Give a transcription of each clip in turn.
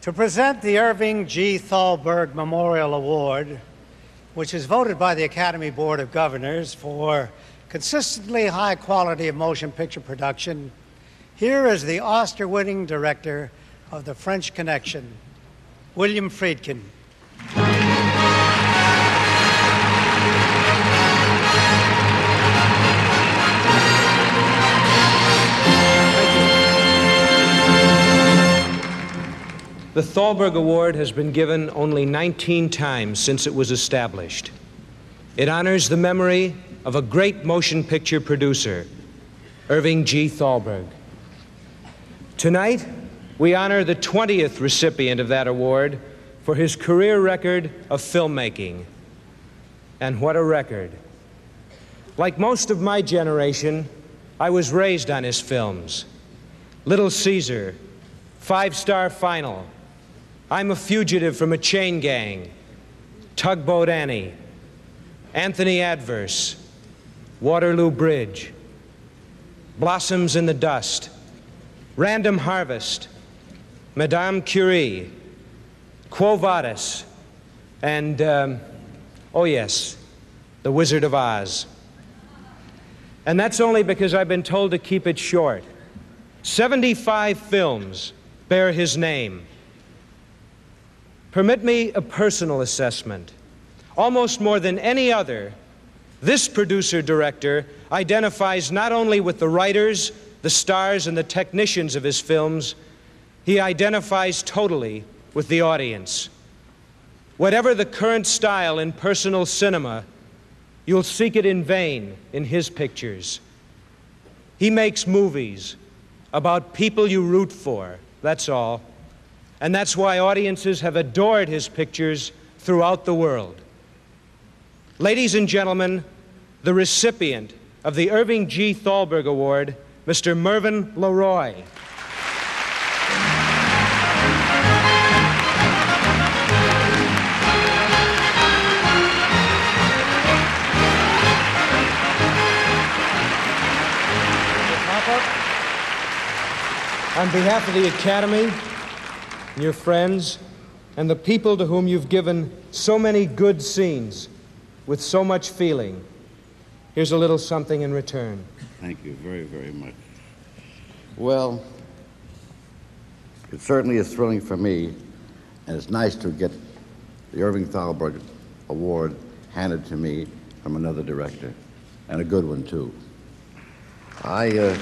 to present the Irving G. Thalberg Memorial Award, which is voted by the Academy Board of Governors for consistently high quality of motion picture production. Here is the Oscar winning director of The French Connection, William Friedkin. The Thalberg Award has been given only 19 times since it was established. It honors the memory of a great motion picture producer, Irving G. Thalberg. Tonight, we honor the 20th recipient of that award for his career record of filmmaking. And what a record! Like most of my generation, I was raised on his films Little Caesar, Five Star Final, I'm a fugitive from a chain gang. Tugboat Annie. Anthony Adverse. Waterloo Bridge. Blossoms in the Dust. Random Harvest. Madame Curie. Quo Vadis. And, um, oh yes, The Wizard of Oz. And that's only because I've been told to keep it short. 75 films bear his name. Permit me a personal assessment. Almost more than any other, this producer director identifies not only with the writers, the stars, and the technicians of his films, he identifies totally with the audience. Whatever the current style in personal cinema, you'll seek it in vain in his pictures. He makes movies about people you root for, that's all. And that's why audiences have adored his pictures throughout the world. Ladies and gentlemen, the recipient of the Irving G. Thalberg Award, Mr. Mervyn LeRoy. On behalf of the Academy, your friends, and the people to whom you've given so many good scenes with so much feeling. Here's a little something in return. Thank you very, very much. Well, it certainly is thrilling for me, and it's nice to get the Irving Thalberg Award handed to me from another director, and a good one, too. I, uh,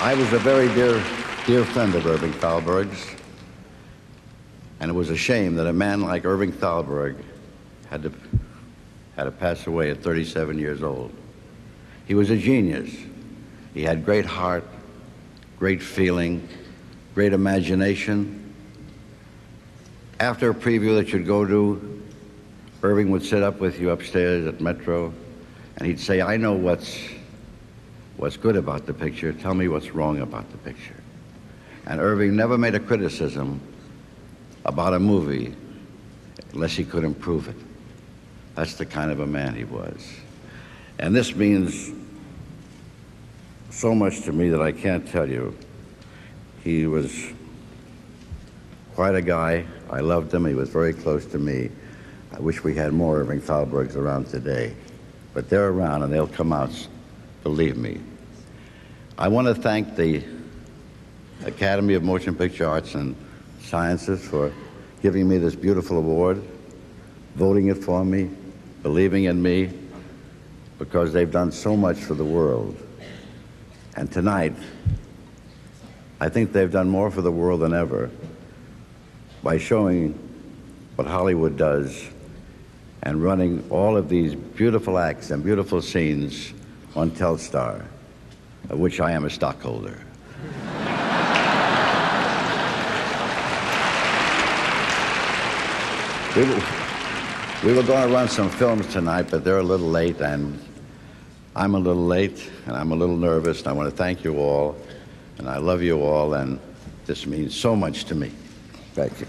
I was a very dear dear friend of Irving Thalberg's, and it was a shame that a man like Irving Thalberg had to, had to pass away at 37 years old. He was a genius. He had great heart, great feeling, great imagination. After a preview that you'd go to, Irving would sit up with you upstairs at Metro, and he'd say, I know what's, what's good about the picture. Tell me what's wrong about the picture. And Irving never made a criticism about a movie unless he could improve it. That's the kind of a man he was. And this means so much to me that I can't tell you. He was quite a guy. I loved him. He was very close to me. I wish we had more Irving Thalbergs around today. But they're around and they'll come out, believe me. I want to thank the Academy of Motion Picture Arts and Sciences for giving me this beautiful award, voting it for me, believing in me, because they've done so much for the world. And tonight, I think they've done more for the world than ever by showing what Hollywood does and running all of these beautiful acts and beautiful scenes on Telstar, of which I am a stockholder. We were, we were going to run some films tonight, but they're a little late, and I'm a little late, and I'm a little nervous, and I want to thank you all, and I love you all, and this means so much to me. Thank you.